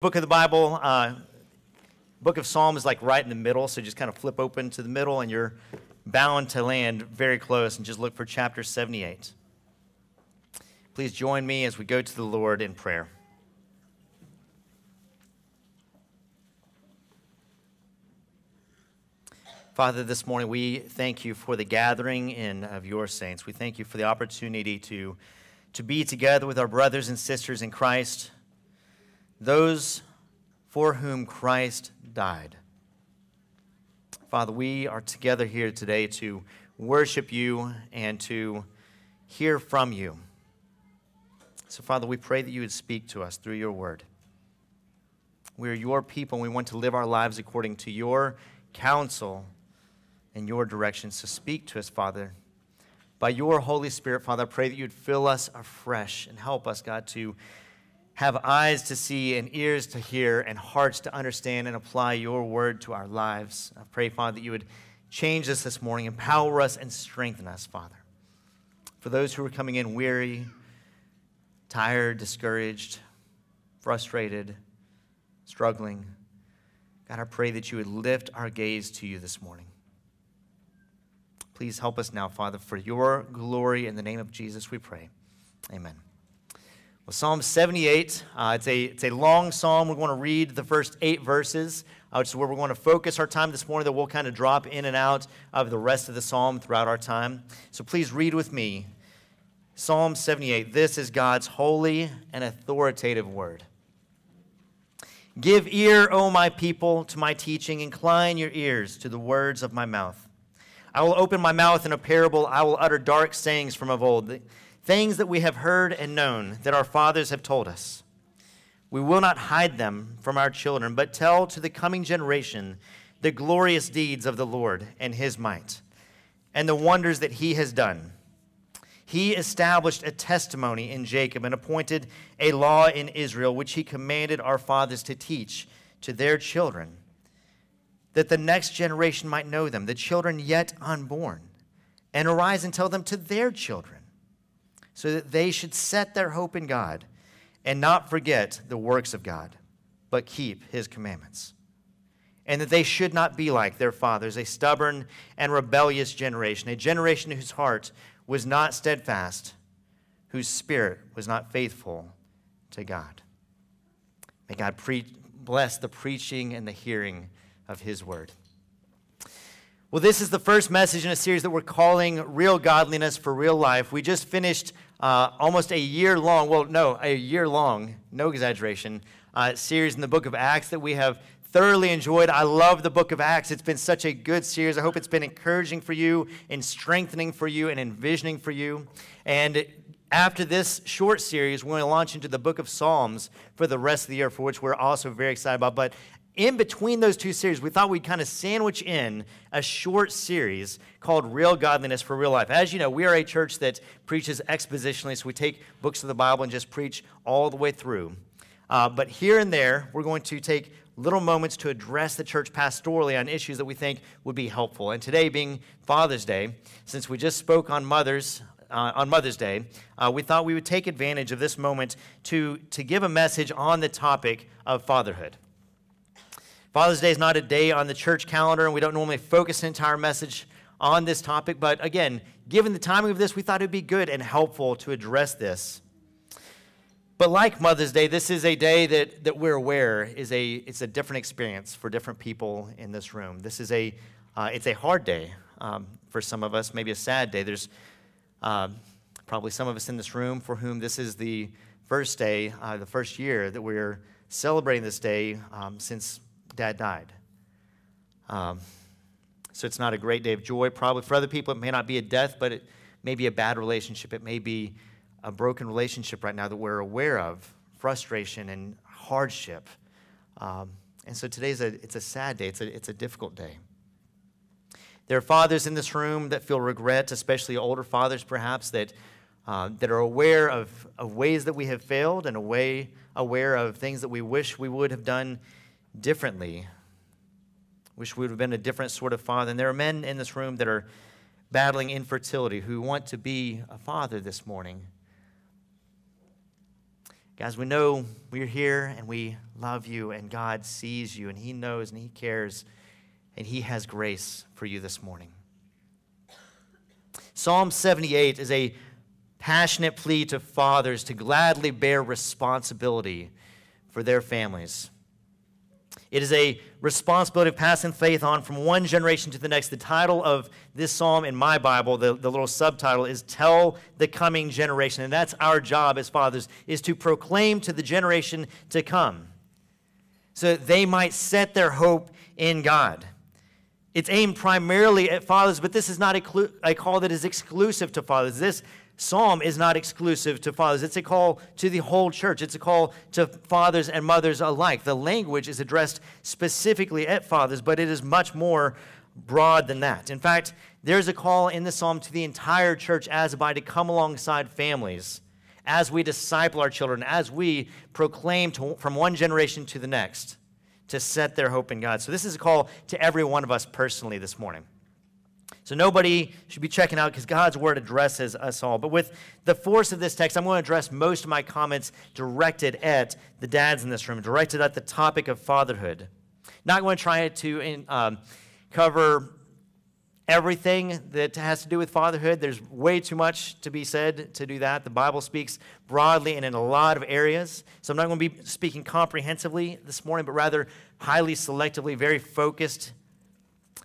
book of the Bible, uh, book of Psalm is like right in the middle, so just kind of flip open to the middle and you're bound to land very close and just look for chapter 78. Please join me as we go to the Lord in prayer. Father, this morning we thank you for the gathering in of your saints. We thank you for the opportunity to, to be together with our brothers and sisters in Christ those for whom Christ died. Father, we are together here today to worship you and to hear from you. So, Father, we pray that you would speak to us through your word. We are your people and we want to live our lives according to your counsel and your direction. So, speak to us, Father. By your Holy Spirit, Father, I pray that you'd fill us afresh and help us, God, to have eyes to see and ears to hear and hearts to understand and apply your word to our lives. I pray, Father, that you would change us this morning, empower us, and strengthen us, Father. For those who are coming in weary, tired, discouraged, frustrated, struggling, God, I pray that you would lift our gaze to you this morning. Please help us now, Father, for your glory. In the name of Jesus, we pray. Amen. Well, Psalm 78, uh, it's, a, it's a long psalm. We're going to read the first eight verses, uh, which is where we're going to focus our time this morning, that we'll kind of drop in and out of the rest of the psalm throughout our time. So please read with me Psalm 78. This is God's holy and authoritative word. Give ear, O my people, to my teaching. Incline your ears to the words of my mouth. I will open my mouth in a parable. I will utter dark sayings from of old things that we have heard and known that our fathers have told us. We will not hide them from our children, but tell to the coming generation the glorious deeds of the Lord and his might, and the wonders that he has done. He established a testimony in Jacob and appointed a law in Israel, which he commanded our fathers to teach to their children, that the next generation might know them, the children yet unborn, and arise and tell them to their children so that they should set their hope in God and not forget the works of God, but keep his commandments. And that they should not be like their fathers, a stubborn and rebellious generation, a generation whose heart was not steadfast, whose spirit was not faithful to God. May God bless the preaching and the hearing of his word. Well, this is the first message in a series that we're calling Real Godliness for Real Life. We just finished uh, almost a year long, well, no, a year long, no exaggeration, uh, series in the book of Acts that we have thoroughly enjoyed. I love the book of Acts. It's been such a good series. I hope it's been encouraging for you and strengthening for you and envisioning for you. And after this short series, we're going to launch into the book of Psalms for the rest of the year, for which we're also very excited about. But in between those two series, we thought we'd kind of sandwich in a short series called Real Godliness for Real Life. As you know, we are a church that preaches expositionally, so we take books of the Bible and just preach all the way through. Uh, but here and there, we're going to take little moments to address the church pastorally on issues that we think would be helpful. And today, being Father's Day, since we just spoke on mothers uh, on Mother's Day, uh, we thought we would take advantage of this moment to, to give a message on the topic of fatherhood. Father's Day is not a day on the church calendar, and we don't normally focus an entire message on this topic. But again, given the timing of this, we thought it would be good and helpful to address this. But like Mother's Day, this is a day that, that we're aware is a, it's a different experience for different people in this room. This is a, uh, it's a hard day um, for some of us, maybe a sad day. There's uh, probably some of us in this room for whom this is the first day, uh, the first year that we're celebrating this day um, since dad died. Um, so it's not a great day of joy. Probably for other people, it may not be a death, but it may be a bad relationship. It may be a broken relationship right now that we're aware of, frustration and hardship. Um, and so today's a, it's a sad day, it's a, it's a difficult day. There are fathers in this room that feel regret, especially older fathers perhaps, that, uh, that are aware of, of ways that we have failed and away, aware of things that we wish we would have done differently. Wish we would have been a different sort of father. And there are men in this room that are battling infertility who want to be a father this morning. Guys, we know we're here and we love you, and God sees you, and He knows and He cares, and He has grace for you this morning. Psalm 78 is a passionate plea to fathers to gladly bear responsibility for their families. It is a responsibility of passing faith on from one generation to the next. The title of this psalm in my Bible, the, the little subtitle, is Tell the Coming Generation. And that's our job as fathers, is to proclaim to the generation to come so that they might set their hope in God. It's aimed primarily at fathers, but this is not a call that is exclusive to fathers. This psalm is not exclusive to fathers. It's a call to the whole church. It's a call to fathers and mothers alike. The language is addressed specifically at fathers, but it is much more broad than that. In fact, there's a call in the psalm to the entire church as a body to come alongside families as we disciple our children, as we proclaim to, from one generation to the next to set their hope in God. So, this is a call to every one of us personally this morning. So nobody should be checking out because God's word addresses us all. But with the force of this text, I'm going to address most of my comments directed at the dads in this room, directed at the topic of fatherhood. Not going to try to um, cover everything that has to do with fatherhood. There's way too much to be said to do that. The Bible speaks broadly and in a lot of areas. So I'm not going to be speaking comprehensively this morning, but rather highly selectively, very focused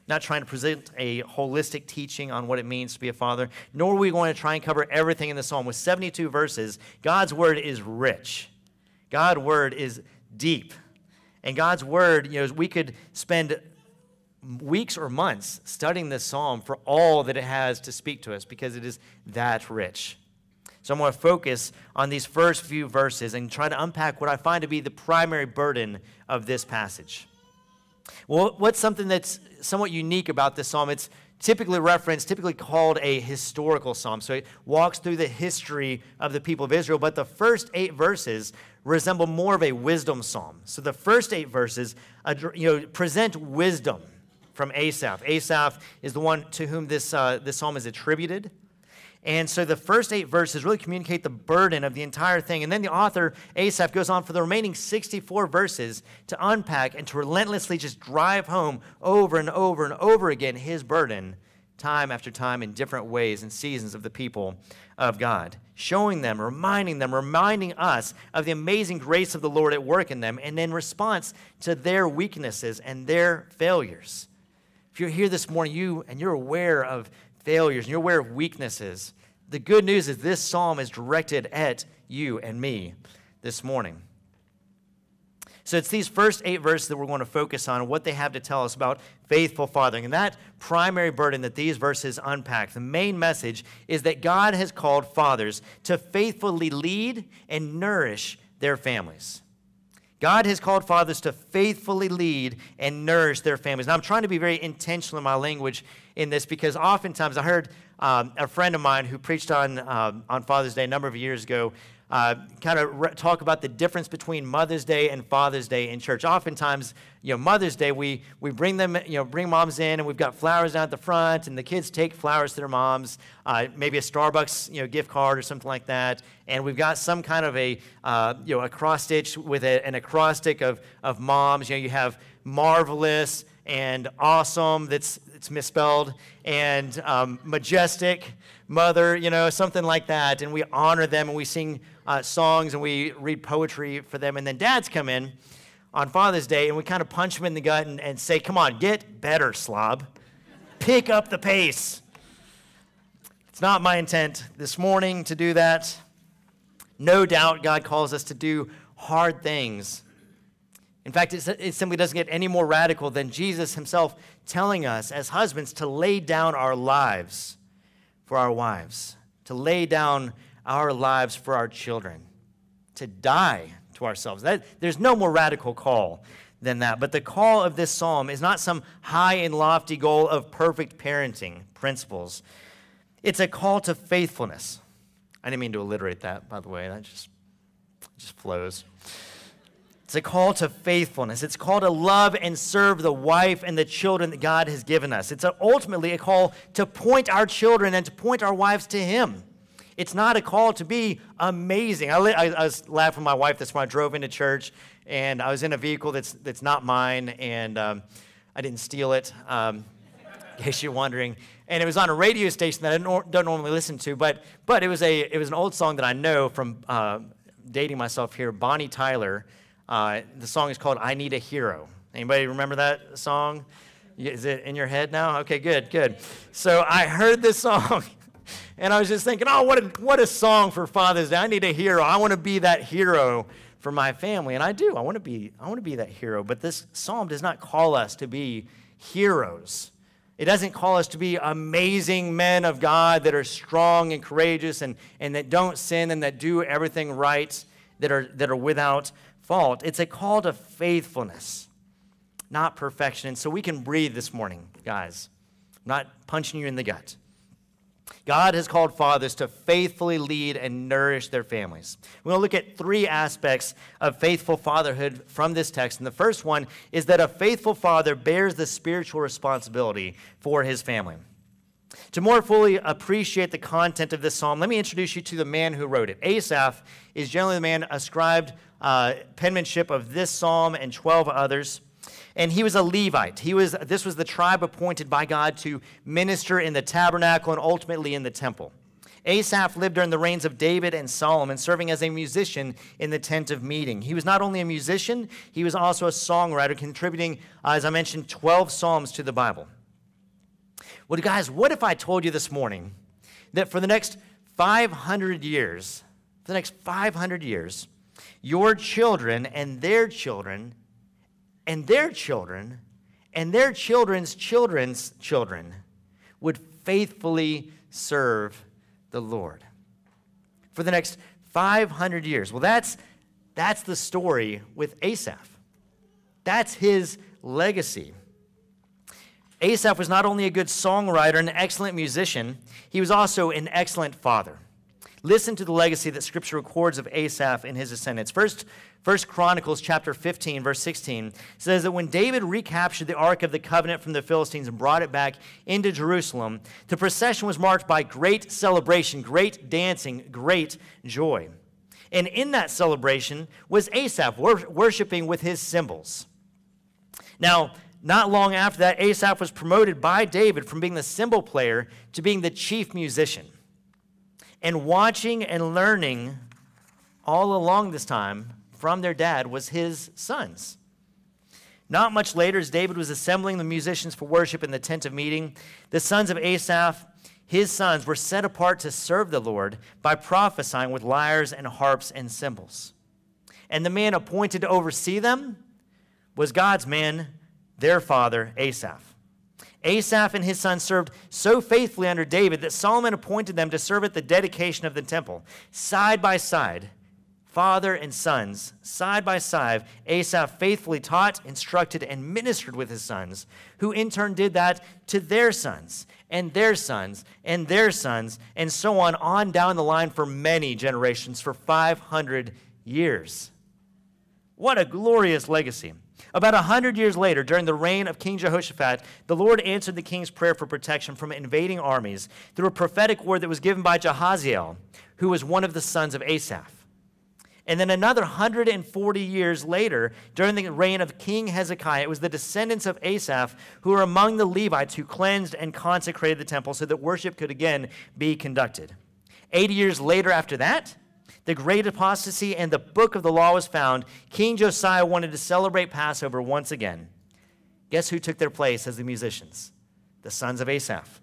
not trying to present a holistic teaching on what it means to be a father, nor are we going to try and cover everything in the psalm. With 72 verses, God's word is rich. God's word is deep. And God's word, you know, we could spend weeks or months studying this psalm for all that it has to speak to us because it is that rich. So I'm going to focus on these first few verses and try to unpack what I find to be the primary burden of this passage. Well, what's something that's somewhat unique about this psalm? It's typically referenced, typically called a historical psalm. So it walks through the history of the people of Israel, but the first eight verses resemble more of a wisdom psalm. So the first eight verses you know, present wisdom from Asaph. Asaph is the one to whom this, uh, this psalm is attributed. And so the first eight verses really communicate the burden of the entire thing. And then the author, Asaph, goes on for the remaining 64 verses to unpack and to relentlessly just drive home over and over and over again his burden, time after time, in different ways and seasons of the people of God, showing them, reminding them, reminding us of the amazing grace of the Lord at work in them, and in response to their weaknesses and their failures. If you're here this morning, you and you're aware of failures and you're aware of weaknesses, the good news is this psalm is directed at you and me this morning. So it's these first eight verses that we're going to focus on, what they have to tell us about faithful fathering. And that primary burden that these verses unpack, the main message is that God has called fathers to faithfully lead and nourish their families. God has called fathers to faithfully lead and nourish their families. Now, I'm trying to be very intentional in my language in this because oftentimes I heard um, a friend of mine who preached on, uh, on Father's Day a number of years ago uh, kind of re- talk about the difference between Mother's Day and Father's Day in church. Oftentimes, you know, Mother's Day, we, we bring them, you know, bring moms in, and we've got flowers down at the front, and the kids take flowers to their moms, uh, maybe a Starbucks, you know, gift card or something like that, and we've got some kind of a, uh, you know, a cross stitch with a, an acrostic of, of moms. You know, you have marvelous and awesome that's it's misspelled and um, majestic mother you know something like that and we honor them and we sing uh, songs and we read poetry for them. And then dads come in on Father's Day and we kind of punch them in the gut and, and say, Come on, get better, slob. Pick up the pace. It's not my intent this morning to do that. No doubt God calls us to do hard things. In fact, it simply doesn't get any more radical than Jesus himself telling us as husbands to lay down our lives for our wives, to lay down our lives for our children, to die to ourselves. That, there's no more radical call than that. But the call of this psalm is not some high and lofty goal of perfect parenting principles, it's a call to faithfulness. I didn't mean to alliterate that, by the way. That just, just flows. It's a call to faithfulness. It's a call to love and serve the wife and the children that God has given us. It's ultimately a call to point our children and to point our wives to Him It's not a call to be amazing. I, I, I was laughing with my wife this morning. I drove into church, and I was in a vehicle that's, that's not mine, and um, I didn't steal it, um, in case you're wondering. And it was on a radio station that I don't, don't normally listen to, but, but it, was a, it was an old song that I know from uh, dating myself here, Bonnie Tyler. Uh, the song is called I Need a Hero. Anybody remember that song? Is it in your head now? Okay, good, good. So I heard this song, and I was just thinking, oh, what a, what a song for Father's Day. I need a hero. I want to be that hero for my family. And I do. I want to be, I want to be that hero. But this psalm does not call us to be heroes. It doesn't call us to be amazing men of God that are strong and courageous and, and that don't sin and that do everything right, that are, that are without fault. It's a call to faithfulness not perfection. And so we can breathe this morning, guys. I'm not punching you in the gut. God has called fathers to faithfully lead and nourish their families. We're going to look at three aspects of faithful fatherhood from this text. And the first one is that a faithful father bears the spiritual responsibility for his family. To more fully appreciate the content of this psalm, let me introduce you to the man who wrote it. Asaph is generally the man ascribed uh, penmanship of this psalm and 12 others and he was a Levite. He was, this was the tribe appointed by God to minister in the tabernacle and ultimately in the temple. Asaph lived during the reigns of David and Solomon, serving as a musician in the tent of meeting. He was not only a musician, he was also a songwriter, contributing, uh, as I mentioned, 12 psalms to the Bible. Well, guys, what if I told you this morning that for the next 500 years, for the next 500 years, your children and their children and their children and their children's children's children would faithfully serve the Lord for the next 500 years. Well, that's, that's the story with Asaph. That's his legacy. Asaph was not only a good songwriter an excellent musician, he was also an excellent father. Listen to the legacy that Scripture records of Asaph and his descendants. First, First Chronicles chapter 15, verse 16 says that when David recaptured the Ark of the Covenant from the Philistines and brought it back into Jerusalem, the procession was marked by great celebration, great dancing, great joy. And in that celebration was Asaph wor- worshiping with his cymbals. Now, not long after that, Asaph was promoted by David from being the cymbal player to being the chief musician. And watching and learning all along this time from their dad was his sons. Not much later, as David was assembling the musicians for worship in the tent of meeting, the sons of Asaph, his sons, were set apart to serve the Lord by prophesying with lyres and harps and cymbals. And the man appointed to oversee them was God's man, their father, Asaph. Asaph and his sons served so faithfully under David that Solomon appointed them to serve at the dedication of the temple, side by side father and sons, side by side, Asaph faithfully taught, instructed, and ministered with his sons, who in turn did that to their sons, and their sons, and their sons, and so on, on down the line for many generations, for 500 years. What a glorious legacy. About a hundred years later, during the reign of King Jehoshaphat, the Lord answered the king's prayer for protection from invading armies through a prophetic word that was given by Jahaziel, who was one of the sons of Asaph. And then another 140 years later, during the reign of King Hezekiah, it was the descendants of Asaph who were among the Levites who cleansed and consecrated the temple so that worship could again be conducted. 80 years later, after that, the great apostasy and the book of the law was found. King Josiah wanted to celebrate Passover once again. Guess who took their place as the musicians? The sons of Asaph.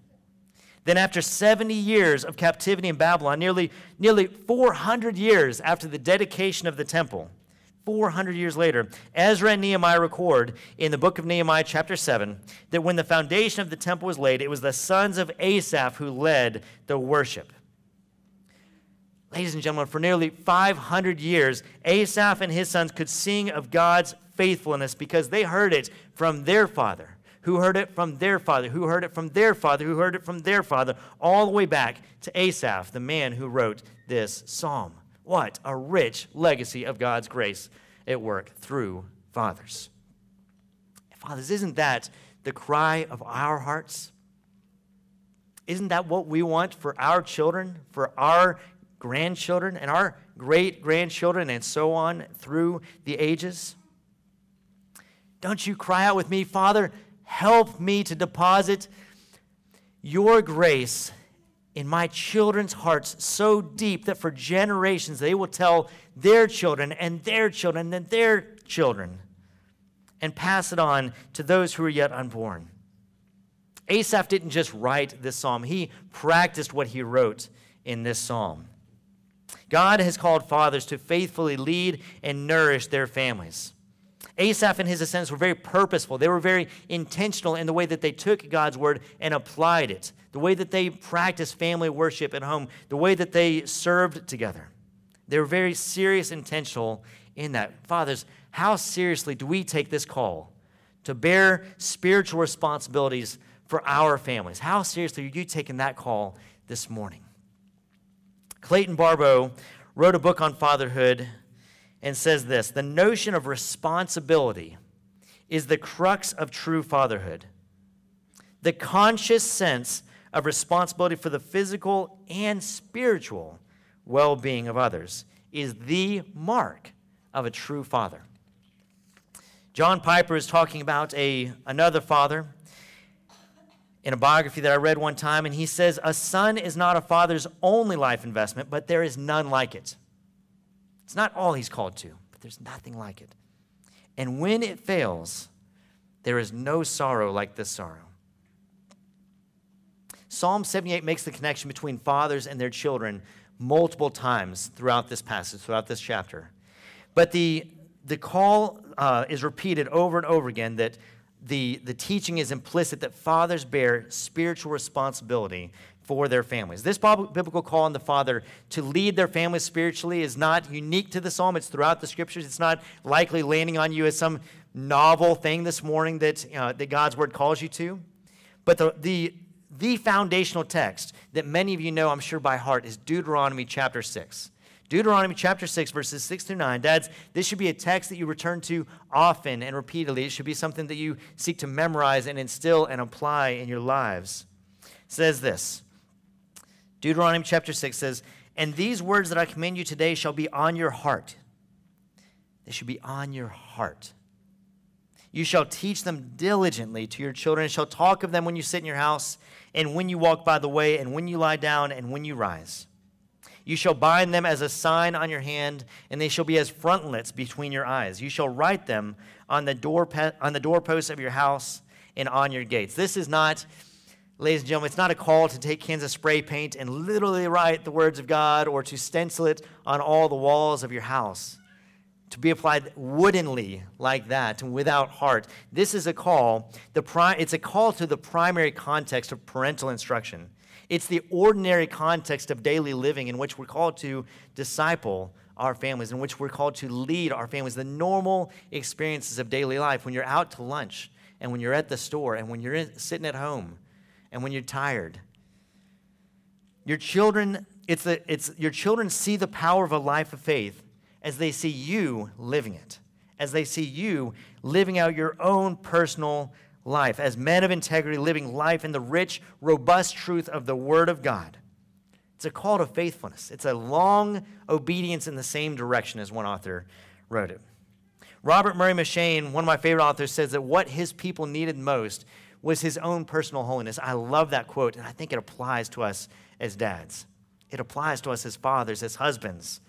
Then, after 70 years of captivity in Babylon, nearly, nearly 400 years after the dedication of the temple, 400 years later, Ezra and Nehemiah record in the book of Nehemiah, chapter 7, that when the foundation of the temple was laid, it was the sons of Asaph who led the worship. Ladies and gentlemen, for nearly 500 years, Asaph and his sons could sing of God's faithfulness because they heard it from their father who heard it from their father, who heard it from their father, who heard it from their father, all the way back to Asaph, the man who wrote this psalm. What a rich legacy of God's grace at work through fathers. Fathers, isn't that the cry of our hearts? Isn't that what we want for our children, for our grandchildren, and our great grandchildren, and so on through the ages? Don't you cry out with me, Father, help me to deposit your grace in my children's hearts so deep that for generations they will tell their children and their children and their children and pass it on to those who are yet unborn. Asaph didn't just write this psalm, he practiced what he wrote in this psalm. God has called fathers to faithfully lead and nourish their families. Asaph and his descendants were very purposeful. They were very intentional in the way that they took God's word and applied it, the way that they practiced family worship at home, the way that they served together. They were very serious, intentional in that. Fathers, how seriously do we take this call to bear spiritual responsibilities for our families? How seriously are you taking that call this morning? Clayton Barbeau wrote a book on fatherhood and says this The notion of responsibility is the crux of true fatherhood. The conscious sense of responsibility for the physical and spiritual well being of others is the mark of a true father. John Piper is talking about a, another father in a biography that I read one time, and he says, A son is not a father's only life investment, but there is none like it. It's not all he's called to, but there's nothing like it. And when it fails, there is no sorrow like this sorrow. Psalm 78 makes the connection between fathers and their children multiple times throughout this passage, throughout this chapter. But the, the call uh, is repeated over and over again that the, the teaching is implicit that fathers bear spiritual responsibility for their families. This biblical call on the father to lead their families spiritually is not unique to the psalm. It's throughout the scriptures. It's not likely landing on you as some novel thing this morning that, that God's word calls you to. But the, the, the foundational text that many of you know, I'm sure by heart, is Deuteronomy chapter 6. Deuteronomy chapter 6, verses 6 through 9. Dads, this should be a text that you return to often and repeatedly. It should be something that you seek to memorize and instill and apply in your lives. It says this Deuteronomy chapter 6 says, And these words that I command you today shall be on your heart. They should be on your heart. You shall teach them diligently to your children, and shall talk of them when you sit in your house, and when you walk by the way, and when you lie down, and when you rise. You shall bind them as a sign on your hand, and they shall be as frontlets between your eyes. You shall write them on the, door on the doorposts of your house and on your gates. This is not ladies and gentlemen, it's not a call to take cans of spray paint and literally write the words of God or to stencil it on all the walls of your house. To be applied woodenly like that and without heart. This is a call. The pri- it's a call to the primary context of parental instruction. It's the ordinary context of daily living in which we're called to disciple our families, in which we're called to lead our families, the normal experiences of daily life when you're out to lunch and when you're at the store and when you're in, sitting at home and when you're tired. Your children, it's, a, it's your children see the power of a life of faith as they see you living it, as they see you living out your own personal life, as men of integrity living life in the rich, robust truth of the Word of God. It's a call to faithfulness. It's a long obedience in the same direction as one author wrote it. Robert Murray M'Cheyne, one of my favorite authors, says that what his people needed most was his own personal holiness. I love that quote, and I think it applies to us as dads. It applies to us as fathers, as husbands.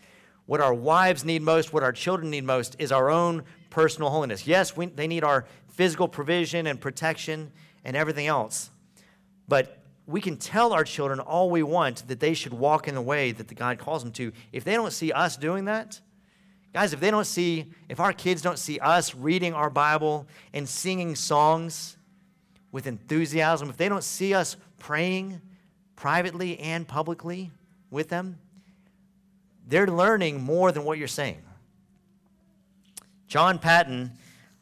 What our wives need most, what our children need most, is our own personal holiness. Yes, we, they need our physical provision and protection and everything else. But we can tell our children all we want that they should walk in the way that the God calls them to. If they don't see us doing that, guys, if they don't see, if our kids don't see us reading our Bible and singing songs with enthusiasm, if they don't see us praying privately and publicly with them, they're learning more than what you're saying. John Paton,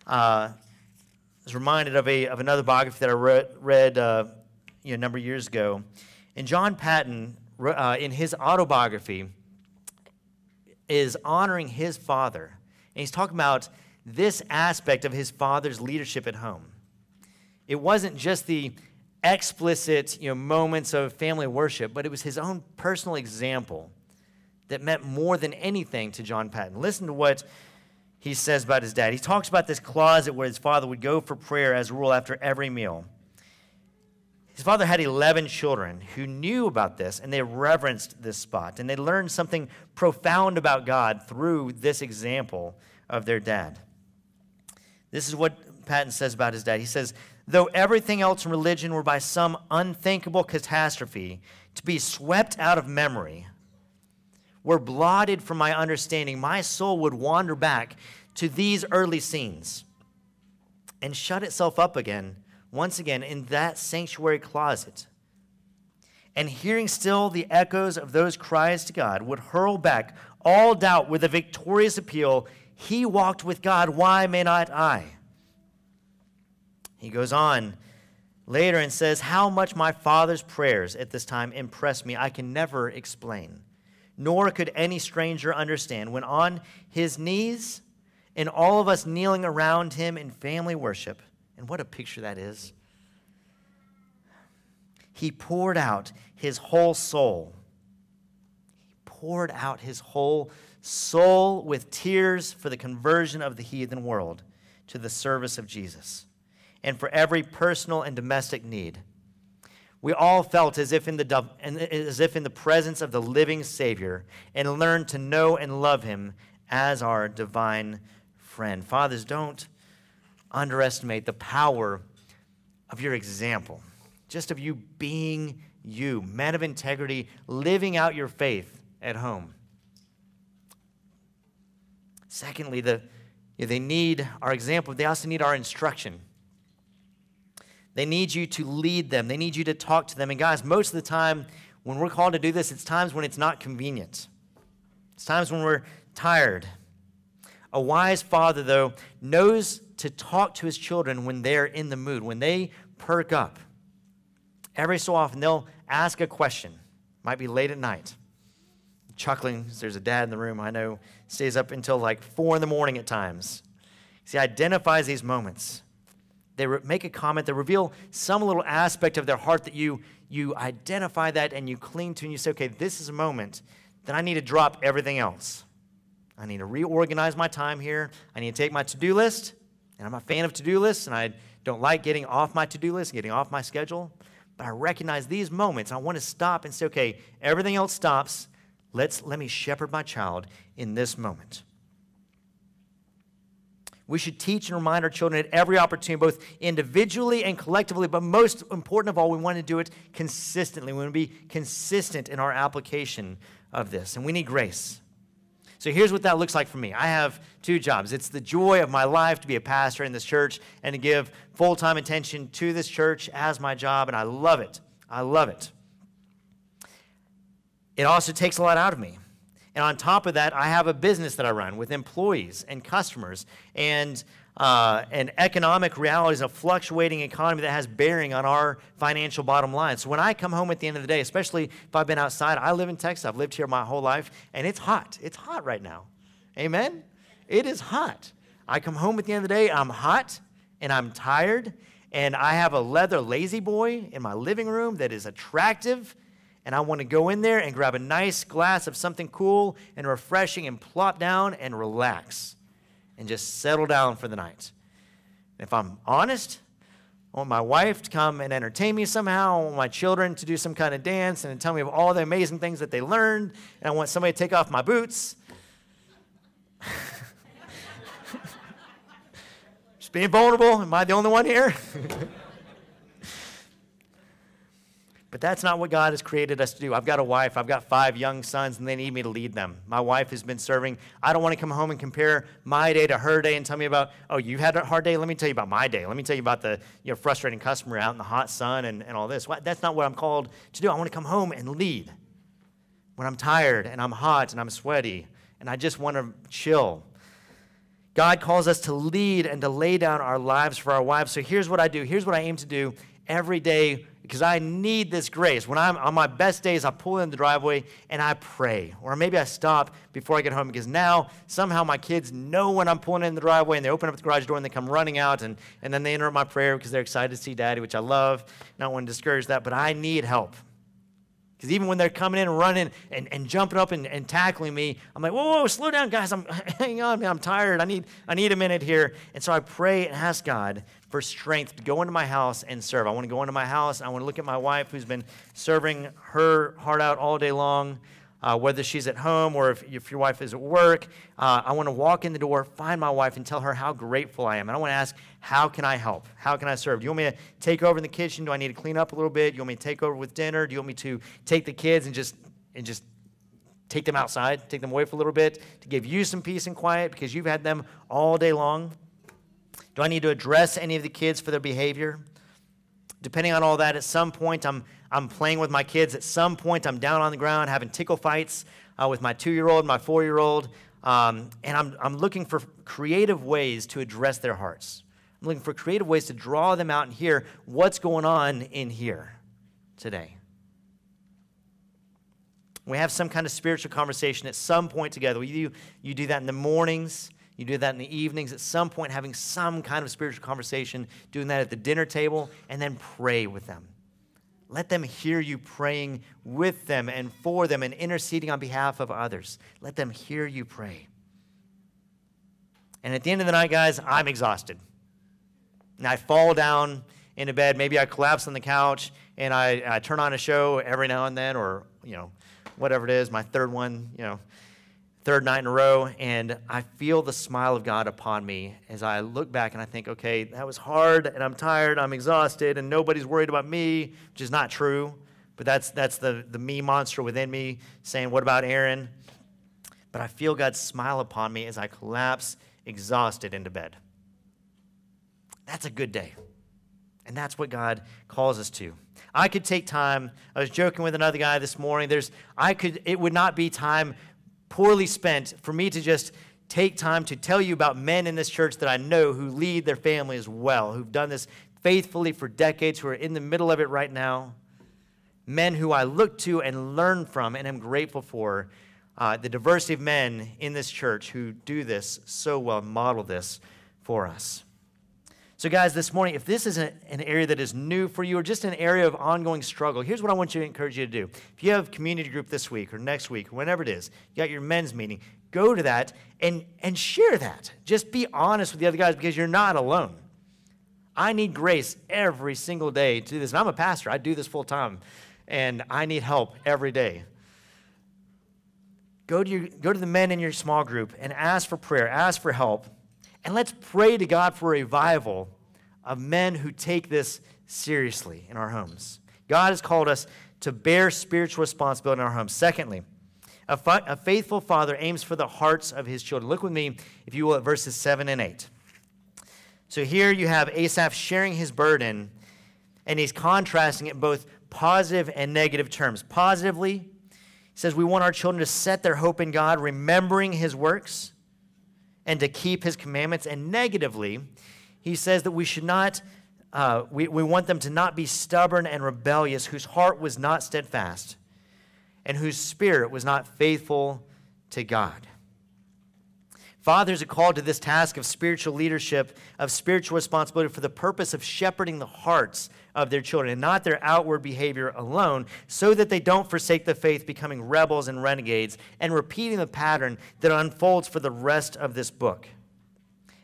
uh, is reminded of, a, of another biography that I read, read uh, you know, a number of years ago. And John Paton, uh, in his autobiography, is honoring his father. And he's talking about this aspect of his father's leadership at home. It wasn't just the explicit you know, moments of family worship, but it was his own personal example that meant more than anything to John Paton. Listen to what he says about his dad. He talks about this closet where his father would go for prayer as a rule after every meal. His father had 11 children who knew about this and they reverenced this spot and they learned something profound about God through this example of their dad. This is what Paton says about his dad. He says, Though everything else in religion were by some unthinkable catastrophe to be swept out of memory, were blotted from my understanding, my soul would wander back to these early scenes and shut itself up again, once again, in that sanctuary closet. And hearing still the echoes of those cries to God would hurl back all doubt with a victorious appeal He walked with God, why may not I? He goes on later and says, How much my father's prayers at this time impressed me, I can never explain nor could any stranger understand. When on his knees, and all of us kneeling around him in family worship, and what a picture that is, he poured out his whole soul. He poured out his whole soul with tears for the conversion of the heathen world to the service of Jesus and for every personal and domestic need we all felt as if in the, as if in the presence of the living Savior and learned to know and love him as our divine friend. Fathers, don't underestimate the power of your example, just of you being you, men of integrity, living out your faith at home. Secondly, the, they need our example, they also need our instruction. They need you to lead them, they need you to talk to them. And guys, most of the time, when we're called to do this, it's times when it's not convenient, it's times when we're tired. A wise father, though, knows to talk to his children when they're in the mood, when they perk up. Every so often, they'll ask a question, might be late at night. Chuckling, there's a dad in the room I know stays up until like four in the morning at times. He identifies these moments they re- make a comment, they reveal some little aspect of their heart that you, you identify that and you cling to, and you say, okay, this is a moment that I need to drop everything else. I need to reorganize my time here. I need to take my to do list, and I'm a fan of to do lists, and I don't like getting off my to do list, getting off my schedule. But I recognize these moments. I want to stop and say, okay, everything else stops. Let's, let me shepherd my child in this moment. We should teach and remind our children at every opportunity, both individually and collectively, but most important of all, we want to do it consistently. We want to be consistent in our application of this, and we need grace. So here's what that looks like for me. I have two jobs. It's the joy of my life to be a pastor in this church and to give full time attention to this church as my job, and I love it. I love it. It also takes a lot out of me. And on top of that, I have a business that I run with employees and customers and, uh, and economic realities, a fluctuating economy that has bearing on our financial bottom line. So when I come home at the end of the day, especially if I've been outside, I live in Texas, I've lived here my whole life, and it's hot. It's hot right now. Amen? It is hot. I come home at the end of the day, I'm hot and I'm tired, and I have a leather La-Z-Boy in my living room that is attractive and I want to go in there and grab a nice glass of something cool and refreshing and plop down and relax and just settle down for the night. If I'm honest, I want my wife to come and entertain me somehow. I want my children to do some kind of dance and tell me of all the amazing things that they learned. And I want somebody to take off my boots. Just being vulnerable. Am I the only one here? But that's not what God has created us to do. I've got a wife, I've got five young sons, and they need me to lead them. My wife has been serving. I don't want to come home and compare my day to her day and tell me about, oh, you had a hard day? Let me tell you about my day. Let me tell you about the you know, frustrating customer out in the hot sun and, and all this. That's not what I'm called to do. I want to come home and lead when I'm tired and I'm hot and I'm sweaty and I just want to chill. God calls us to lead and to lay down our lives for our wives. So here's what I do. Here's what I aim to do every day because I need this grace. When I'm on my best days, I pull in the driveway and I pray. Or maybe I stop before I get home because now somehow my kids know when I'm pulling in the driveway and they open up the garage door and they come running out and, and then they interrupt my prayer because they're excited to see daddy, which I love. Don't want to discourage that, but I need help. Because even when they're coming in and running and, and jumping up and, and tackling me, I'm like, whoa, whoa, slow down, guys. I'm hang on, man. I'm tired. I need, I need a minute here. And so I pray and ask God for strength to go into my house and serve. I want to go into my house. I want to look at my wife who's been serving her heart out all day long uh, whether she's at home or if, if your wife is at work. Uh, I want to walk in the door, find my wife, and tell her how grateful I am. And I want to ask, how can I help? How can I serve? Do you want me to take over in the kitchen? Do I need to clean up a little bit? Do you want me to take over with dinner? Do you want me to take the kids and just and just take them outside, take them away for a little bit to give you some peace and quiet because you've had them all day long? Do I need to address any of the kids for their behavior? Depending on all that, at some point, I'm I'm playing with my kids. At some point, I'm down on the ground having tickle fights uh, with my two year old, my four year old, um, and I'm, I'm looking for creative ways to address their hearts. I'm looking for creative ways to draw them out and hear what's going on in here today. We have some kind of spiritual conversation at some point together. You, you do that in the mornings, you do that in the evenings, at some point, having some kind of spiritual conversation, doing that at the dinner table, and then pray with them. Let them hear you praying with them and for them and interceding on behalf of others. Let them hear you pray. And at the end of the night, guys, I'm exhausted. And I fall down into bed. Maybe I collapse on the couch and I, I turn on a show every now and then, or, you know, whatever it is, my third one, you know, third night in a row, and I feel the smile of God upon me as I look back and I think, okay, that was hard, and I'm tired, I'm exhausted, and nobody's worried about me, which is not true. But that's, that's the, the me monster within me saying, What about Aaron? But I feel God's smile upon me as I collapse exhausted into bed. That's a good day. And that's what God calls us to. I could take time. I was joking with another guy this morning. There's I could it would not be time poorly spent for me to just take time to tell you about men in this church that I know who lead their families well, who've done this faithfully for decades, who are in the middle of it right now. Men who I look to and learn from and am grateful for. Uh, the diversity of men in this church who do this so well, model this for us. So, guys, this morning, if this is an area that is new for you or just an area of ongoing struggle, here's what I want you to encourage you to do. If you have community group this week or next week, whenever it is, you got your men's meeting, go to that and, and share that. Just be honest with the other guys because you're not alone. I need grace every single day to do this. And I'm a pastor, I do this full time, and I need help every day. Go to, your, go to the men in your small group and ask for prayer, ask for help and let's pray to God for a revival of men who take this seriously in our homes. God has called us to bear spiritual responsibility in our homes. Secondly, a, fa- a, faithful father aims for the hearts of his children. Look with me, if you will, at verses 7 and 8. So here you have Asaph sharing his burden, and he's contrasting it in both positive and negative terms. Positively, he says we want our children to set their hope in God, remembering his works and to keep his commandments. And negatively, he says that we should not, uh, we, we want them to not be stubborn and rebellious, whose heart was not steadfast and whose spirit was not faithful to God. Fathers are called to this task of spiritual leadership, of spiritual responsibility for the purpose of shepherding the hearts of their children and not their outward behavior alone, so that they don't forsake the faith, becoming rebels and renegades, and repeating the pattern that unfolds for the rest of this book.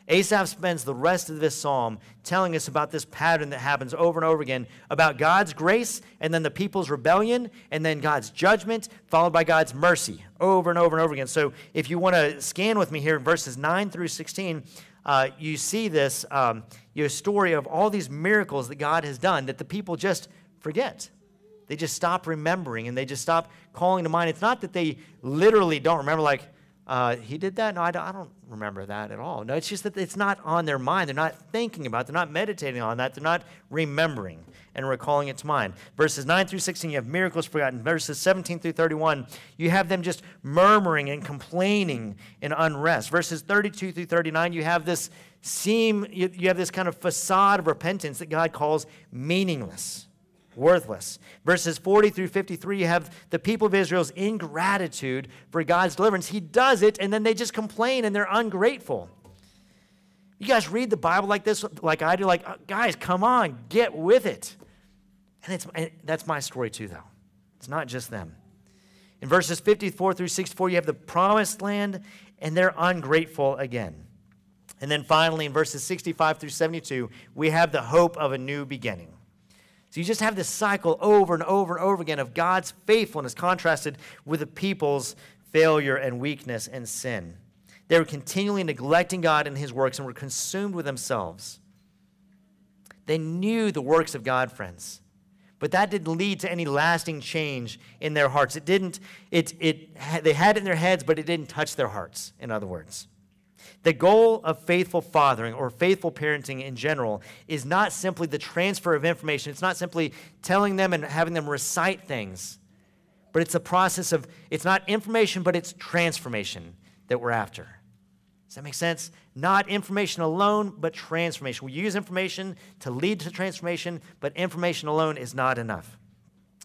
Asaph spends the rest of this psalm telling us about this pattern that happens over and over again about God's grace and then the people's rebellion and then God's judgment followed by God's mercy over and over and over again. So if you want to scan with me here, verses 9 through 16, uh, you see this um, your story of all these miracles that God has done that the people just forget. They just stop remembering and they just stop calling to mind. It's not that they literally don't remember, like, uh, he did that? No, I don't, I don't remember that at all. No, it's just that it's not on their mind. They're not thinking about it. They're not meditating on that. They're not remembering and recalling it to mind. Verses 9 through 16, you have miracles forgotten. Verses 17 through 31, you have them just murmuring and complaining in unrest. Verses 32 through 39, you have this seem, you, you have this kind of facade of repentance that God calls meaningless. worthless. Verses 40 through 53, you have the people of Israel's ingratitude for God's deliverance. He does it, and then they just complain and they're ungrateful. You guys read the Bible like this, like I do, like, uh, guys, come on, get with it. And, it's, and that's my story too, though. It's not just them. In verses 54 through 64, you have the promised land, and they're ungrateful again. And then finally, in verses 65 through 72, we have the hope of a new beginning. So you just have this cycle over and over and over again of God's faithfulness contrasted with the people's failure and weakness and sin. They were continually neglecting God and his works and were consumed with themselves. They knew the works of God, friends. But that didn't lead to any lasting change in their hearts. It didn't, it, it, they had it in their heads, but it didn't touch their hearts, in other words. The goal of faithful fathering or faithful parenting in general is not simply the transfer of information. It's not simply telling them and having them recite things, but it's a process of, it's not information, but it's transformation that we're after. Does that make sense? Not information alone, but transformation. We use information to lead to transformation, but information alone is not enough.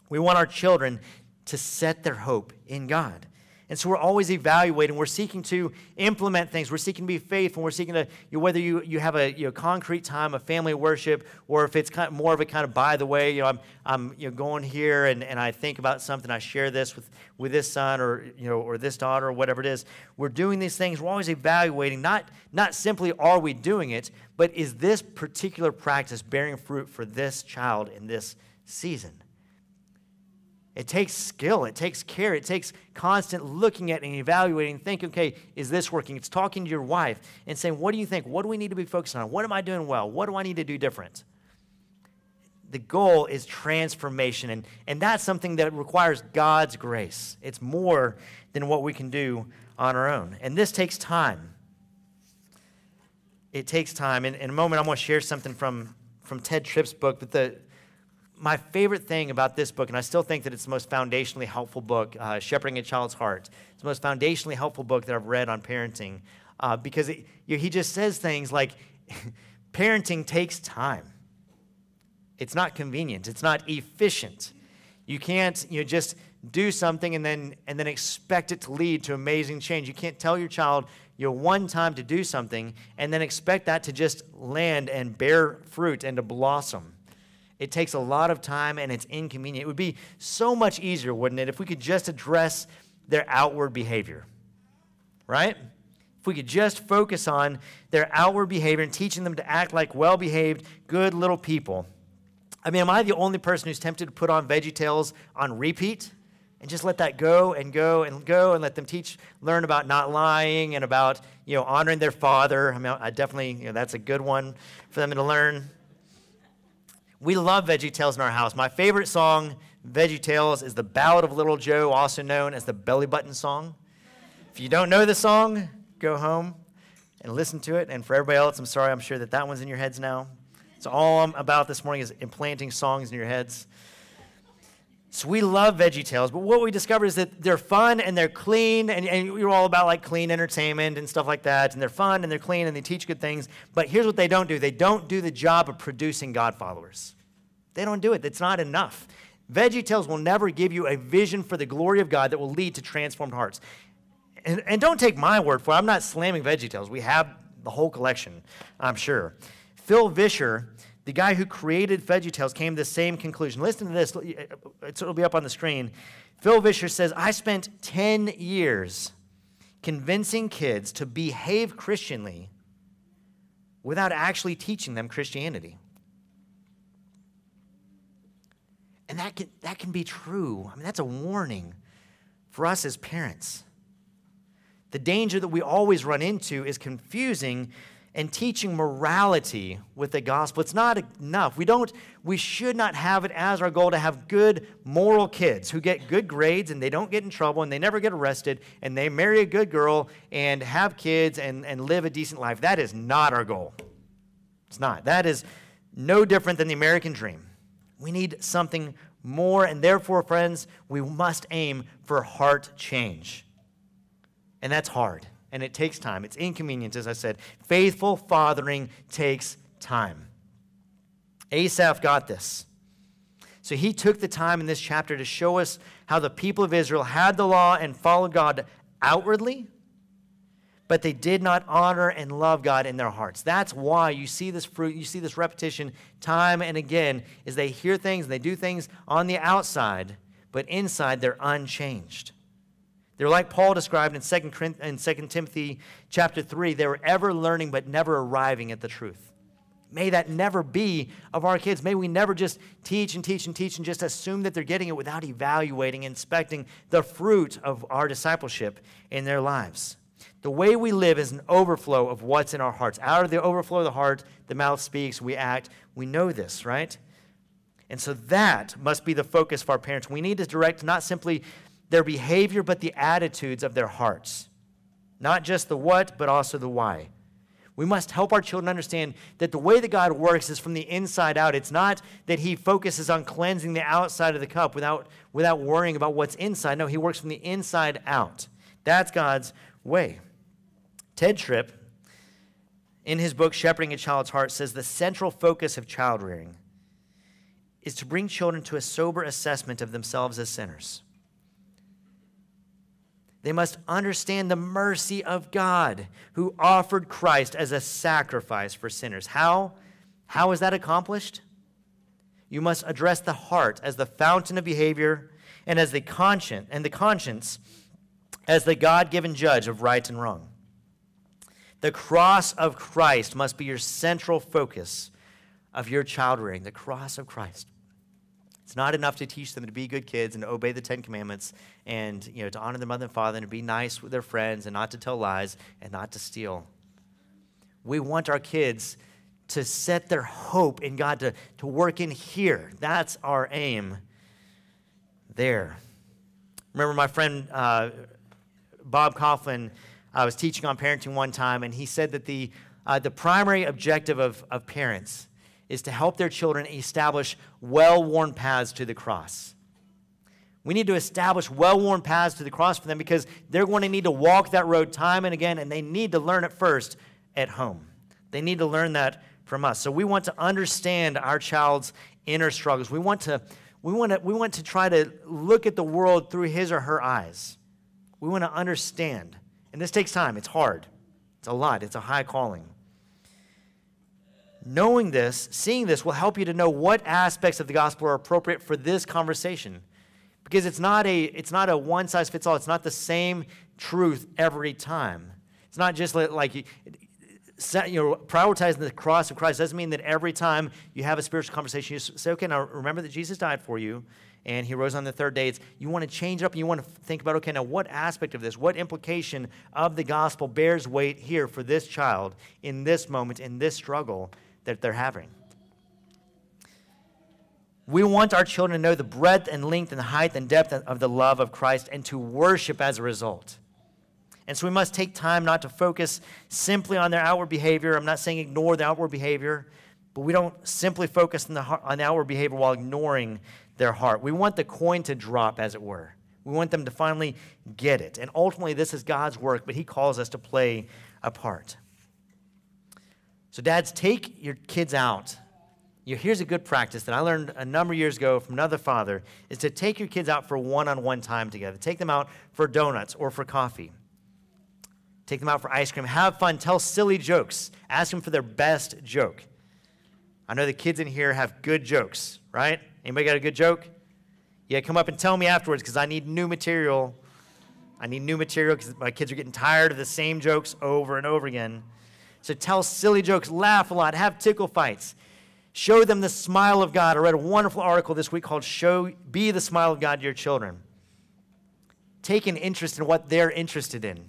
We want our children to set their hope in God. And so we're always evaluating. We're seeking to implement things. We're seeking to be faithful. We're seeking to, you know, whether you, you have a you know, concrete time of family worship or if it's kind of more of a kind of by the way, you know, I'm, I'm you know, going here and, and I think about something, I share this with, with this son or, you know, or this daughter or whatever it is. We're doing these things. We're always evaluating, not, not simply are we doing it, but is this particular practice bearing fruit for this child in this season? It takes skill, it takes care, it takes constant looking at and evaluating, thinking, okay, is this working? It's talking to your wife and saying, what do you think? What do we need to be focused on? What am I doing well? What do I need to do different? The goal is transformation, and, and that's something that requires God's grace. It's more than what we can do on our own. And this takes time. It takes time. In, in a moment, I'm going to share something from, from Tedd Tripp's book, but the, my favorite thing about this book, and I still think that it's the most foundationally helpful book, uh, Shepherding a Child's Heart. It's the most foundationally helpful book that I've read on parenting uh, because it, you know, he just says things like parenting takes time. It's not convenient, it's not efficient. You can't you know, just do something and then, and then expect it to lead to amazing change. You can't tell your child you know, one time to do something and then expect that to just land and bear fruit and to blossom. It takes a lot of time and it's inconvenient. It would be so much easier, wouldn't it, if we could just address their outward behavior, right? If we could just focus on their outward behavior and teaching them to act like well behaved, good little people. I mean, am I the only person who's tempted to put on Veggie Tales on repeat? and just let that go and go and go and let them teach learn about not lying and about you know honoring their father i mean i definitely you know that's a good one for them to learn we love Veggie Tales in our house. My favorite song, Veggie Tales, is the Ballad of Little Joe, also known as the Belly Button Song. If you don't know the song, go home and listen to it. And for everybody else, I'm sorry, I'm sure that that one's in your heads now. So all I'm about this morning is implanting songs in your heads. So we love Veggie Tales, but what we discovered is that they're fun and they're clean, and, and you're all about like clean entertainment and stuff like that, and they're fun and they're clean and they teach good things. But here's what they don't do they don't do the job of producing God followers. They don't do it, it's not enough. Veggie Tales will never give you a vision for the glory of God that will lead to transformed hearts. And, and don't take my word for it, I'm not slamming Veggie Tales. We have the whole collection, I'm sure. Phil Vischer the guy who created VeggieTales came to the same conclusion. Listen to this, it'll be up on the screen. Phil Vischer says, I spent 10 years convincing kids to behave Christianly without actually teaching them Christianity. And that can, that can be true. I mean, that's a warning for us as parents. The danger that we always run into is confusing and teaching morality with the gospel. It's not enough. We don't we should not have it as our goal to have good moral kids who get good grades and they don't get in trouble and they never get arrested and they marry a good girl and have kids and, and live a decent life. That is not our goal. It's not. That is no different than the American dream. We need something more, and therefore, friends, we must aim for heart change. And that's hard and it takes time. It's inconvenient, as I said. Faithful fathering takes time. Asaph got this. So he took the time in this chapter to show us how the people of Israel had the law and followed God outwardly, but they did not honor and love God in their hearts. That's why you see this fruit, you see this repetition time and again, is they hear things and they do things on the outside, but inside they're unchanged. They're like Paul described in 2, in 2 Timothy chapter 3. They were ever learning but never arriving at the truth. May that never be of our kids. May we never just teach and teach and teach and just assume that they're getting it without evaluating, inspecting the fruit of our discipleship in their lives. The way we live is an overflow of what's in our hearts. Out of the overflow of the heart, the mouth speaks, we act. We know this, right? And so that must be the focus of our parents. We need to direct not simply their behavior, but the attitudes of their hearts. Not just the what, but also the why. We must help our children understand that the way that God works is from the inside out. It's not that He focuses on cleansing the outside of the cup without, without worrying about what's inside. No, He works from the inside out. That's God's way. Tedd Tripp, in his book Shepherding a Child's Heart, says the central focus of child rearing is to bring children to a sober assessment of themselves as sinners. They must understand the mercy of God who offered Christ as a sacrifice for sinners. How? How is that accomplished? You must address the heart as the fountain of behavior and as the conscience and the conscience as the God-given judge of right and wrong. The cross of Christ must be your central focus of your child rearing, the cross of Christ. It's not enough to teach them to be good kids and obey the Ten Commandments and you know, to honor their mother and father and to be nice with their friends and not to tell lies and not to steal. We want our kids to set their hope in God, to, to work in here. That's our aim there. Remember my friend uh, Bob Kauflin I was teaching on parenting one time, and he said that the, uh, the primary objective of, of parents is to help their children establish well worn paths to the cross. We need to establish well worn paths to the cross for them because they're going to need to walk that road time and again, and they need to learn it first at home. They need to learn that from us. So we want to understand our child's inner struggles. We want to, we want to, we want to try to look at the world through his or her eyes. We want to understand. And this takes time, it's hard, it's a lot, it's a high calling. Knowing this, seeing this, will help you to know what aspects of the gospel are appropriate for this conversation. Because it's not a, it's not a one size fits all, it's not the same truth every time. It's not just like you, you know, prioritizing the cross of Christ doesn't mean that every time you have a spiritual conversation, you say, okay, now remember that Jesus died for you and he rose on the third day. It's, you want to change it up and you want to think about, okay, now what aspect of this, what implication of the gospel bears weight here for this child in this moment, in this struggle that they're having. We want our children to know the breadth and length and height and depth of the love of Christ and to worship as a result. And so we must take time not to focus simply on their outward behavior. I'm not saying ignore the outward behavior, but we don't simply focus on the, on the outward behavior while ignoring their heart. We want the coin to drop, as it were. We want them to finally get it. And ultimately, this is God's work, but He calls us to play a part. So, dads, take your kids out. Here's a good practice that I learned a number of years ago from another father is to take your kids out for one on one time together. Take them out for donuts or for coffee. Take them out for ice cream. Have fun. Tell silly jokes. Ask them for their best joke. I know the kids in here have good jokes, right? Anybody got a good joke? Yeah, come up and tell me afterwards because I need new material. I need new material because my kids are getting tired of the same jokes over and over again. So tell silly jokes, laugh a lot, have tickle fights. Show them the smile of God. I read a wonderful article this week called Show Be the Smile of God to Your Children. Take an interest in what they're interested in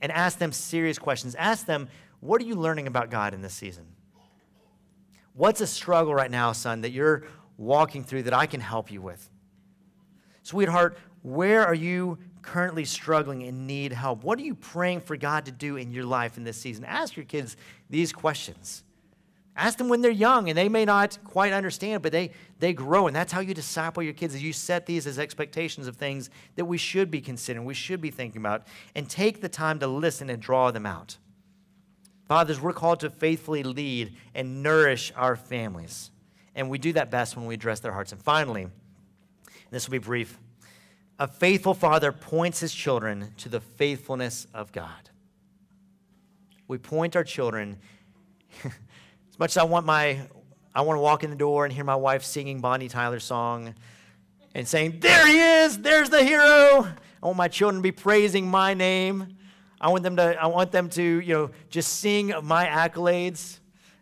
and ask them serious questions. Ask them, what are you learning about God in this season? What's a struggle right now, son, that you're walking through that I can help you with? Sweetheart, where are you currently struggling and need help? What are you praying for God to do in your life in this season? Ask your kids these questions. Ask them when they're young and they may not quite understand, but they, they grow. And that's how you disciple your kids, you set these as expectations of things that we should be considering, we should be thinking about, and take the time to listen and draw them out. Fathers, we're called to faithfully lead and nourish our families. And we do that best when we address their hearts. And finally, this will be brief. A faithful father points his children to the faithfulness of God. We point our children, as much as I want my, I want to walk in the door and hear my wife singing Bonnie Tyler's song and saying, There he is, there's the hero. I want my children to be praising my name. I want them to, I want them to, you know, just sing my accolades.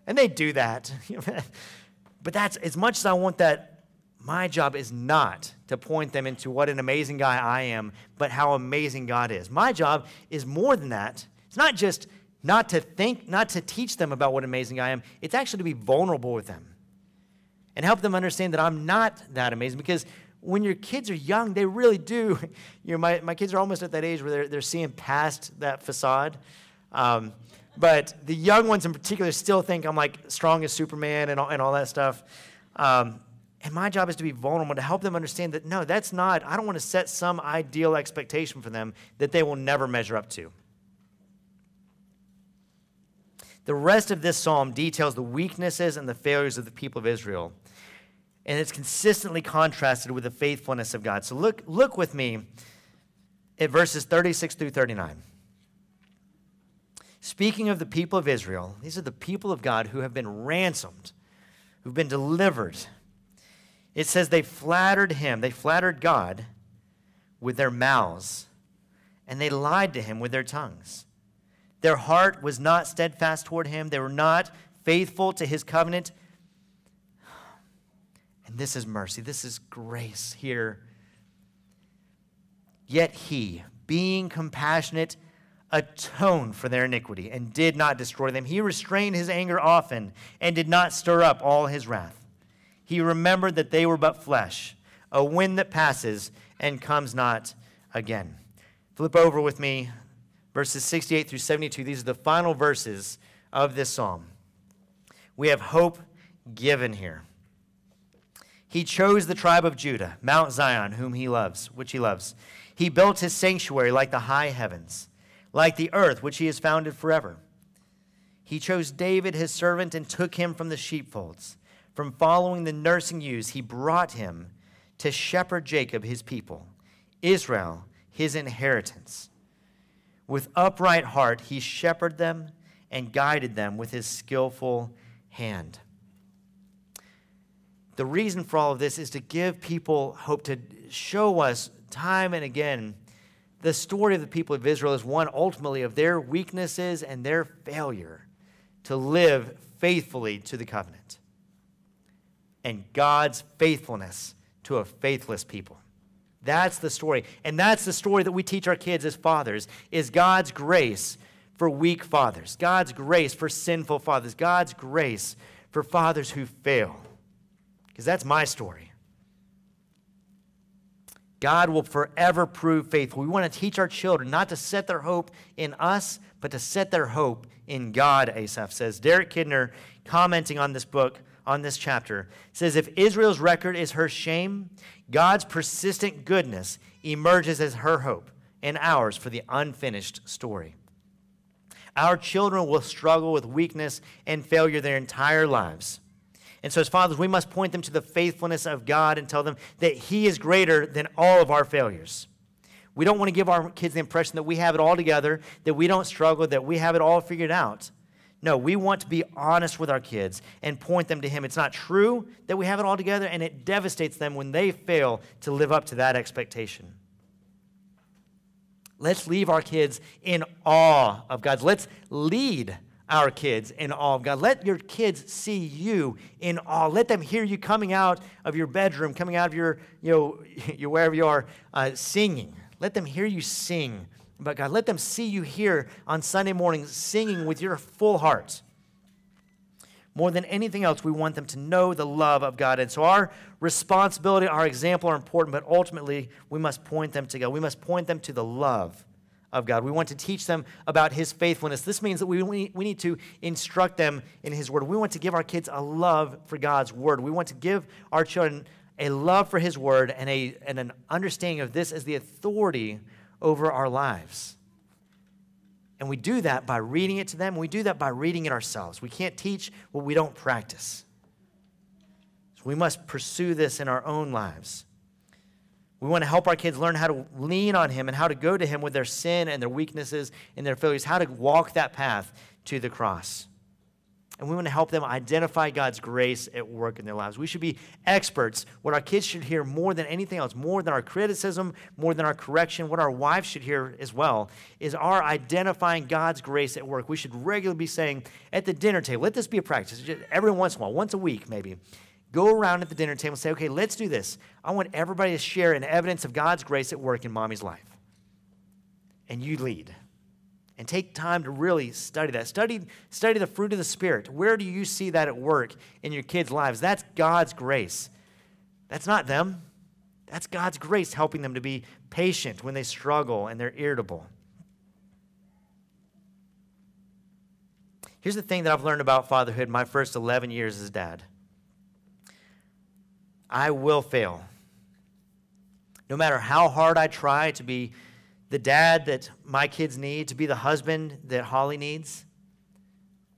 And they do that. but that's as much as I want that, my job is not to point them into what an amazing guy I am, but how amazing God is. My job is more than that. It's not just not to think, not to teach them about what amazing I am, it's actually to be vulnerable with them and help them understand that I'm not that amazing because when your kids are young, they really do. You know, my, my kids are almost at that age where they're, they're seeing past that facade. Um, but the young ones in particular still think I'm like strong as Superman and all, and all that stuff. Um, and my job is to be vulnerable, to help them understand that no, that's not, I don't want to set some ideal expectation for them that they will never measure up to. The rest of this psalm details the weaknesses and the failures of the people of Israel and it's consistently contrasted with the faithfulness of God. So look, look with me at verses 36 through 39. Speaking of the people of Israel, these are the people of God who have been ransomed, who've been delivered. It says they flattered him, they flattered God with their mouths, and they lied to him with their tongues. Their heart was not steadfast toward him, they were not faithful to his covenant. And this is mercy, this is grace here. Yet he, being compassionate, atoned for their iniquity and did not destroy them. He restrained his anger often and did not stir up all his wrath. He remembered that they were but flesh, a wind that passes and comes not again. Flip over with me, verses 68 through 72. These are the final verses of this psalm. We have hope given here. He chose the tribe of Judah, Mount Zion, whom he loves, which he loves. He built his sanctuary like the high heavens, like the earth which he has founded forever. He chose David his servant and took him from the sheepfolds. From following the nursing ewes, he brought him to shepherd Jacob his people, Israel his inheritance. With upright heart, he shepherded them and guided them with his skillful hand the reason for all of this is to give people hope, to show us time and again the story of the people of Israel is one ultimately of their weaknesses and their failure to live faithfully to the covenant and God's faithfulness to a faithless people. That's the story. And that's the story that we teach our kids as fathers is God's grace for weak fathers, God's grace for sinful fathers, God's grace for fathers who fail because that's my story. God will forever prove faithful. We want to teach our children not to set their hope in us, but to set their hope in God, Asaph says. Derek Kidner, commenting on this book, on this chapter, says if Israel's record is her shame, God's persistent goodness emerges as her hope and ours for the unfinished story. Our children will struggle with weakness and failure their entire lives. And so, as fathers, we must point them to the faithfulness of God and tell them that He is greater than all of our failures. We don't want to give our kids the impression that we have it all together, that we don't struggle, that we have it all figured out. No, we want to be honest with our kids and point them to Him. It's not true that we have it all together, and it devastates them when they fail to live up to that expectation. Let's leave our kids in awe of God. Let's lead our kids in awe of God. Let your kids see you in awe. Let them hear you coming out of your bedroom, coming out of your, you know, your wherever you are, uh, singing. Let them hear you sing about God. Let them see you here on Sunday morning singing with your full heart. More than anything else, we want them to know the love of God. And so our responsibility, our example are important, but ultimately we must point them to God. We must point them to the love of God. We want to teach them about His faithfulness. This means that we, we need to instruct them in His Word. We want to give our kids a love for God's Word. We want to give our children a love for His Word and, a, and an understanding of this as the authority over our lives. And we do that by reading it to them. We do that by reading it ourselves. We can't teach what we don't practice. So we must pursue this in our own lives. We want to help our kids learn how to lean on Him and how to go to Him with their sin and their weaknesses and their failures, how to walk that path to the cross. And we want to help them identify God's grace at work in their lives. We should be experts. What our kids should hear more than anything else, more than our criticism, more than our correction, what our wives should hear as well, is our identifying God's grace at work. We should regularly be saying at the dinner table, let this be a practice, every once in a while, once a week maybe Go around at the dinner table and say, okay, let's do this. I want everybody to share an evidence of God's grace at work in mommy's life. And you lead. And take time to really study that. Study, study the fruit of the Spirit. Where do you see that at work in your kids' lives? That's God's grace. That's not them. That's God's grace helping them to be patient when they struggle and they're irritable. Here's the thing that I've learned about fatherhood my first 11 years as dad. I will fail. No matter how hard I try to be the dad that my kids need, to be the husband that Holly needs,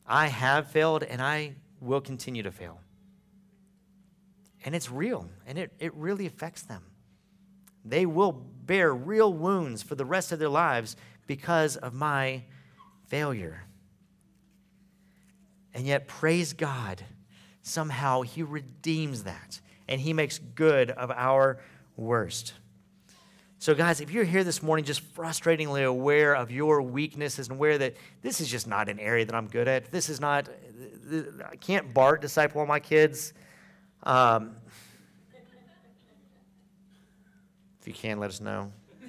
I have failed and I will continue to fail. And it's real, and it, it really affects them. They will bear real wounds for the rest of their lives because of my failure. And yet, praise God, somehow He redeems that and He makes good of our worst. So, guys, if you're here this morning just frustratingly aware of your weaknesses and aware that this is just not an area that I'm good at, this is not, I can't Bart disciple my kids. Um, if you can, let us know.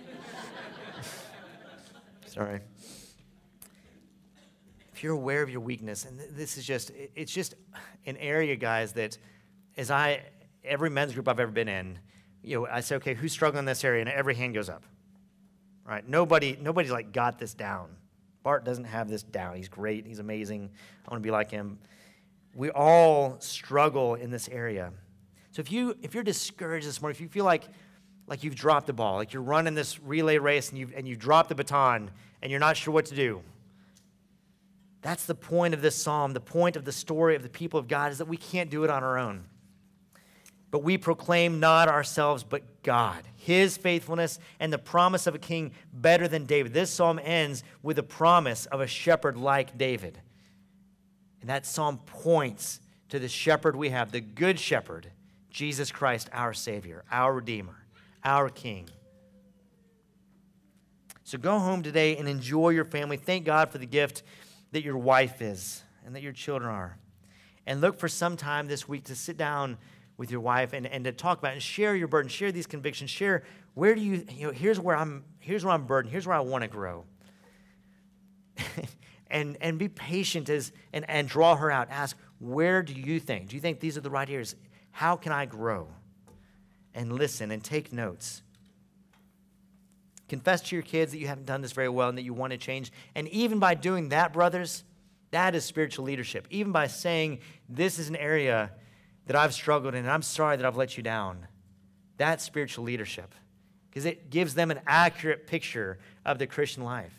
Sorry. If you're aware of your weakness, and this is just, it's just an area, guys, that as I every men's group I've ever been in, you know, I say, okay, who's struggling in this area? And every hand goes up. Right? Nobody, nobody's like got this down. Bart doesn't have this down. He's great. He's amazing. I want to be like him. We all struggle in this area. So if you if you're discouraged this morning, if you feel like like you've dropped the ball, like you're running this relay race and you've and you've dropped the baton and you're not sure what to do. That's the point of this psalm. The point of the story of the people of God is that we can't do it on our own but we proclaim not ourselves, but God, his faithfulness, and the promise of a king better than David. This psalm ends with a promise of a shepherd like David. And that psalm points to the shepherd we have, the good shepherd, Jesus Christ, our Savior, our Redeemer, our King. So go home today and enjoy your family. Thank God for the gift that your wife is and that your children are. And look for some time this week to sit down with your wife and, and to talk about and share your burden, share these convictions, share where do you, you know, here's where I'm, here's where I'm burdened, here's where I want to grow. and, and be patient as, and, and draw her out. Ask, where do you think? Do you think these are the right areas? How can I grow? And listen and take notes. Confess to your kids that you haven't done this very well and that you want to change. And even by doing that, brothers, that is spiritual leadership. Even by saying, this is an area that I've struggled in, and I'm sorry that I've let you down. That's spiritual leadership because it gives them an accurate picture of the Christian life.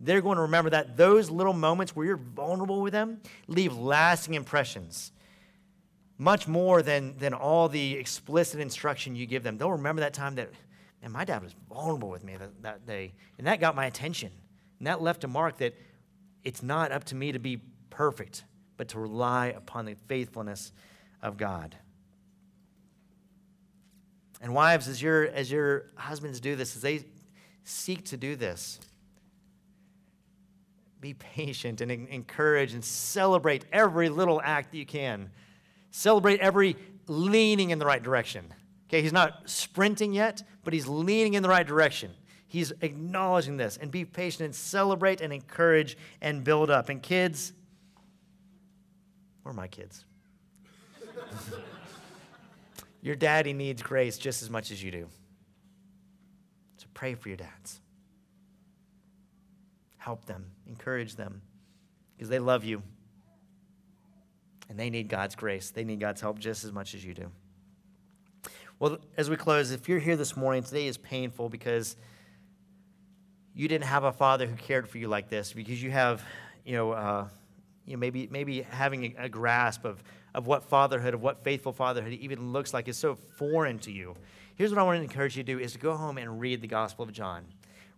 They're going to remember that those little moments where you're vulnerable with them leave lasting impressions, much more than, than all the explicit instruction you give them. They'll remember that time that, man, my dad was vulnerable with me that, that day, and that got my attention. And that left a mark that it's not up to me to be perfect, but to rely upon the faithfulness of God. And wives, as your, as your husbands do this, as they seek to do this, be patient and encourage and celebrate every little act that you can. Celebrate every leaning in the right direction. Okay, he's not sprinting yet, but he's leaning in the right direction. He's acknowledging this and be patient and celebrate and encourage and build up. And kids, where are my kids? your daddy needs grace just as much as you do. So pray for your dads. Help them, encourage them, because they love you. And they need God's grace. They need God's help just as much as you do. Well, as we close, if you're here this morning, today is painful because you didn't have a father who cared for you like this, because you have, you know, uh, you know, maybe, maybe having a, a grasp of, of what fatherhood, of what faithful fatherhood even looks like is so foreign to you. Here's what I want to encourage you to do is to go home and read the Gospel of John.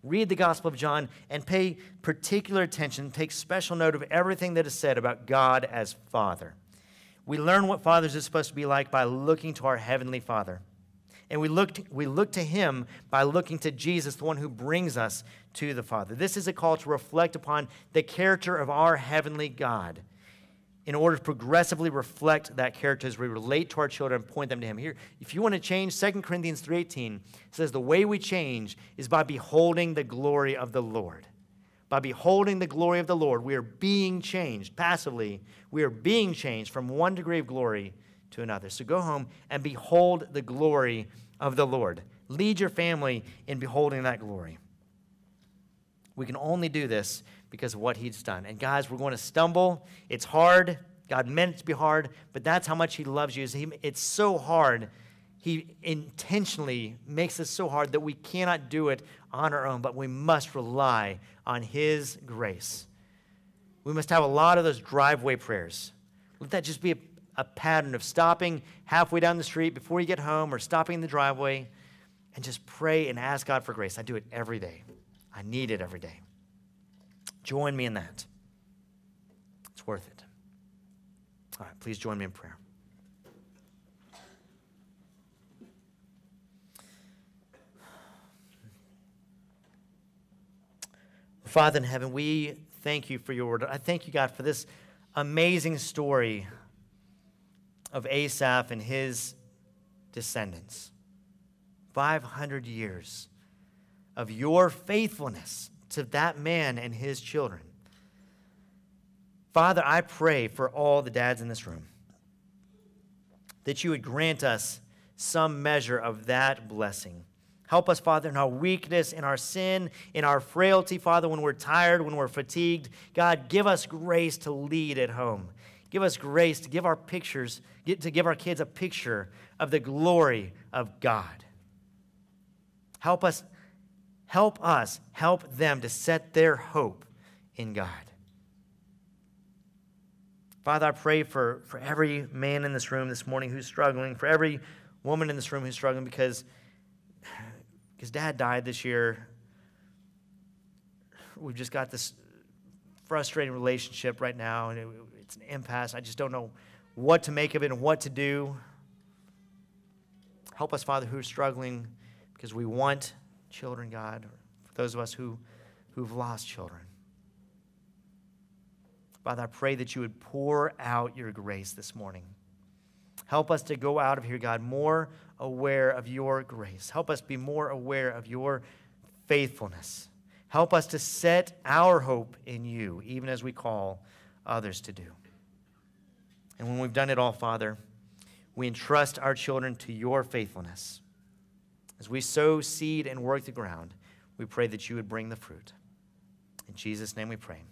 Read the Gospel of John and pay particular attention, take special note of everything that is said about God as Father. We learn what fathers are supposed to be like by looking to our Heavenly Father. And we look, to, we look to Him by looking to Jesus, the one who brings us to the Father. This is a call to reflect upon the character of our Heavenly God in order to progressively reflect that character as we relate to our children and point them to him. Here if you want to change 2 corinthians 3.18 says the way we change is by beholding the glory of the lord. By beholding the glory of the lord we are being changed. Passively we are being changed from one degree of glory to another. So go home and behold the glory of the lord. Lead your family in beholding that glory. We can only do this because of what he's done. And guys, we're going to stumble. It's hard. God meant it to be hard, but that's how much he loves you. It's so hard. He intentionally makes this so hard that we cannot do it on our own, but we must rely on his grace. We must have a lot of those driveway prayers. Let that just be a, a pattern of stopping halfway down the street before you get home or stopping in the driveway and just pray and ask God for grace. I do it every day. I need it every day. Join me in that. It's worth it. All right, please join me in prayer. Father in heaven, we thank you for your word. I thank you, God, for this amazing story of Asaph and his descendants. 500 years of your faithfulness to that man and his children. Father, I pray for all the dads in this room that you would grant us some measure of that blessing. Help us, Father, in our weakness, in our sin, in our frailty, Father, when we're tired, when we're fatigued. God, give us grace to lead at home. Give us grace to give our pictures, to give our kids a picture of the glory of God. Help us help us help them to set their hope in God. Father, I pray for, for every man in this room this morning who's struggling, for every woman in this room who's struggling because, because dad died this year. We've just got this frustrating relationship right now, and it, it's an impasse. I just don't know what to make of it and what to do. Help us, Father, who's struggling because we want children, God, for those of us who, who've lost children. Father, I pray that you would pour out your grace this morning. Help us to go out of here, God, more aware of your grace. Help us be more aware of your faithfulness. Help us to set our hope in you, even as we call others to do. And when we've done it all, Father, we entrust our children to your faithfulness. As we sow seed and work the ground, we pray that you would bring the fruit. In Jesus' name we pray.